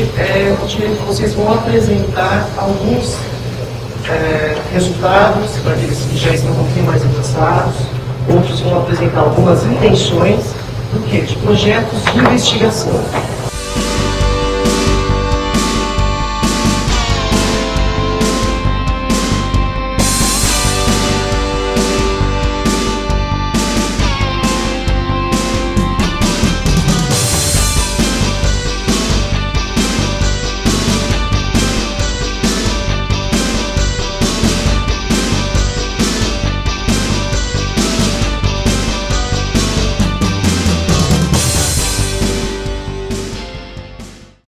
aparentemente é, vocês vão apresentar alguns é, resultados para aqueles que já estão um pouquinho mais avançados, outros vão apresentar algumas intenções do que? De projetos de investigação.